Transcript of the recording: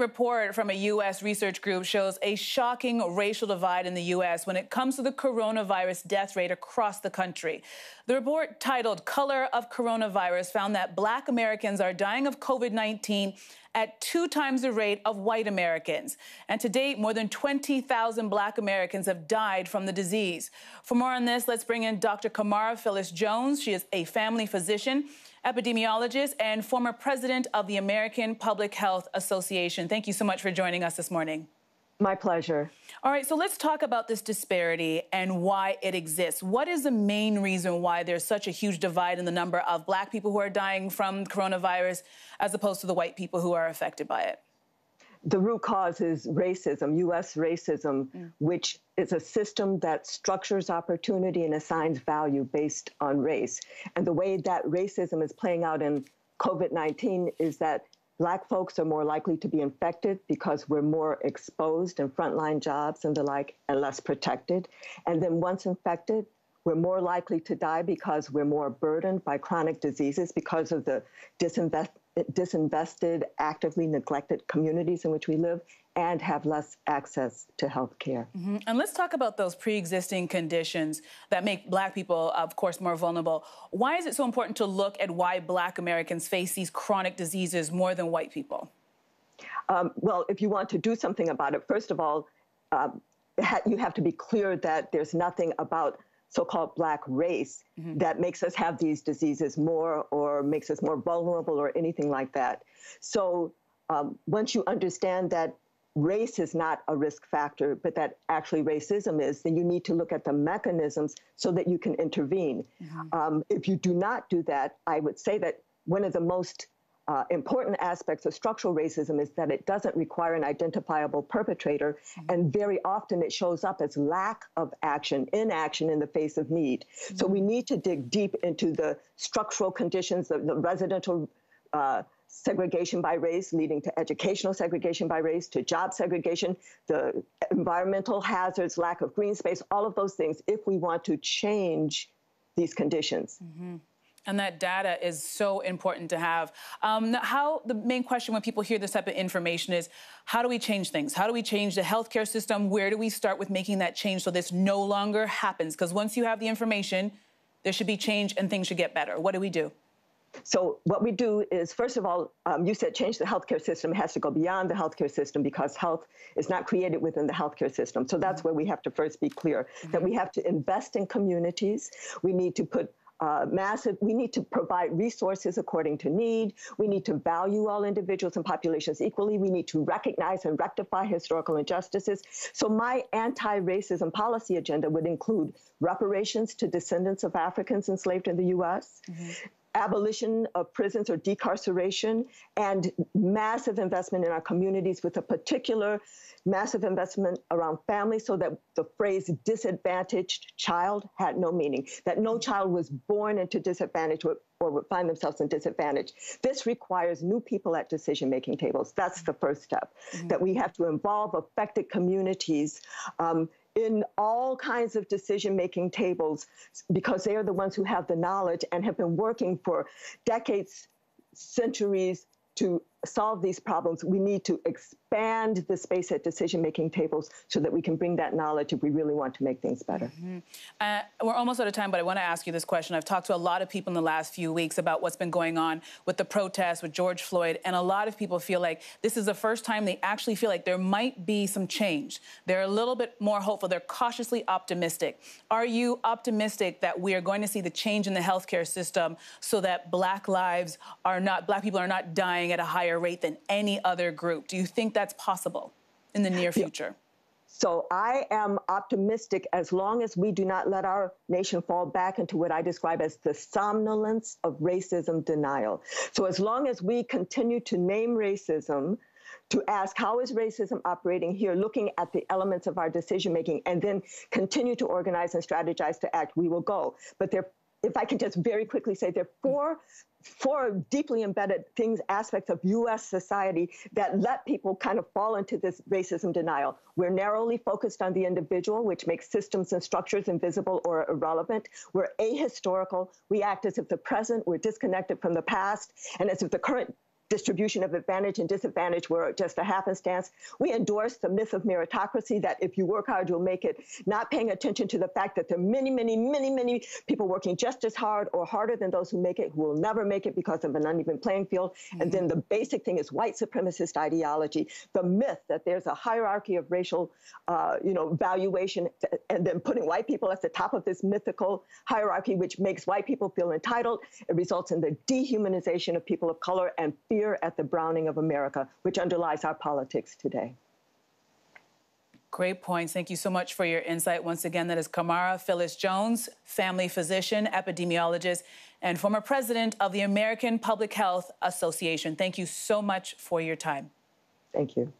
report from a U.S. research group shows a shocking racial divide in the U.S. when it comes to the coronavirus death rate across the country. The report, titled Color of Coronavirus, found that black Americans are dying of COVID 19 at two times the rate of white Americans. And to date, more than 20,000 black Americans have died from the disease. For more on this, let's bring in Dr. Camara Phyllis Jones. She is a family physician epidemiologist and former president of the American Public Health Association. Thank you so much for joining us this morning. My pleasure. All right, so let's talk about this disparity and why it exists. What is the main reason why there's such a huge divide in the number of black people who are dying from coronavirus as opposed to the white people who are affected by it? The root cause is racism, US racism, which is a system that structures opportunity and assigns value based on race. And the way that racism is playing out in COVID 19 is that Black folks are more likely to be infected because we're more exposed in frontline jobs and the like and less protected. And then once infected, we're more likely to die because we're more burdened by chronic diseases because of the disinvest- disinvested, actively neglected communities in which we live and have less access to health care. Mm-hmm. And let's talk about those pre existing conditions that make Black people, of course, more vulnerable. Why is it so important to look at why Black Americans face these chronic diseases more than white people? Um, well, if you want to do something about it, first of all, um, you have to be clear that there's nothing about so-called black race mm-hmm. that makes us have these diseases more or makes us more vulnerable or anything like that. So um, once you understand that race is not a risk factor, but that actually racism is, then you need to look at the mechanisms so that you can intervene. Mm-hmm. Um, if you do not do that, I would say that one of the most uh, important aspects of structural racism is that it doesn't require an identifiable perpetrator, mm-hmm. and very often it shows up as lack of action, inaction in the face of need. Mm-hmm. So we need to dig deep into the structural conditions, the, the residential. Uh, segregation by race, leading to educational segregation by race, to job segregation, the environmental hazards, lack of green space, all of those things, if we want to change these conditions. Mm-hmm. And that data is so important to have. Um, how the main question when people hear this type of information is, how do we change things? How do we change the healthcare system? Where do we start with making that change so this no longer happens? Because once you have the information, there should be change and things should get better. What do we do? So what we do is, first of all, um, you said change the healthcare system. It has to go beyond the healthcare system because health is not created within the healthcare system. So that's mm-hmm. where we have to first be clear mm-hmm. that we have to invest in communities. We need to put uh, massive, we need to provide resources according to need. We need to value all individuals and populations equally. We need to recognize and rectify historical injustices. So, my anti racism policy agenda would include reparations to descendants of Africans enslaved in the US. Mm-hmm abolition of prisons or decarceration, and massive investment in our communities with a particular massive investment around family so that the phrase disadvantaged child had no meaning, that no child was born into disadvantage or, would find themselves in disadvantage. This requires new people at decision making tables. That's the first step, mm-hmm. that we have to involve affected communities. Um, in all kinds of decision making tables because they are the ones who have the knowledge and have been working for decades, centuries to solve these problems, we need to expand the space at decision making tables so that we can bring that knowledge if we really want to make things better. Mm-hmm. Uh, we're almost out of time, but I want to ask you this question. I've talked to a lot of people in the last few weeks about what's been going on with the protests, with George Floyd, and a lot of people feel like this is the first time they actually feel like there might be some change. They're a little bit more hopeful. They're cautiously optimistic. Are you optimistic that we are going to see the change in the healthcare system so that black lives are not, black people are not dying at a higher higher rate than any other group. Do you think that's possible in the near future? So I am optimistic as long as we do not let our nation fall back into what I describe as the somnolence of racism denial. So as long as we continue to name racism, to ask how is racism operating here, looking at the elements of our decision making, and then continue to organize and strategize to act, we will go. But there, if I can just very quickly say, there are four four deeply embedded things, aspects of US society that let people kind of fall into this racism denial. We're narrowly focused on the individual, which makes systems and structures invisible or irrelevant. We're ahistorical. We act as if the present, we're disconnected from the past, and as if the current distribution of advantage and disadvantage were just a happenstance. We endorse the myth of meritocracy that if you work hard, you'll make it, not paying attention to the fact that there are many, many, many, many people working just as hard or harder than those who make it, who will never make it because of an uneven playing field. Mm-hmm. And then the basic thing is white supremacist ideology, the myth that there's a hierarchy of racial, uh, you know, valuation, and then putting white people at the top of this mythical hierarchy, which makes white people feel entitled. It results in the dehumanization of people of color and fear at the browning of America, which underlies our politics today. Great points. Thank you so much for your insight. Once again, that is Camara Phyllis Jones, family physician, epidemiologist, and former president of the American Public Health Association. Thank you so much for your time. Thank you.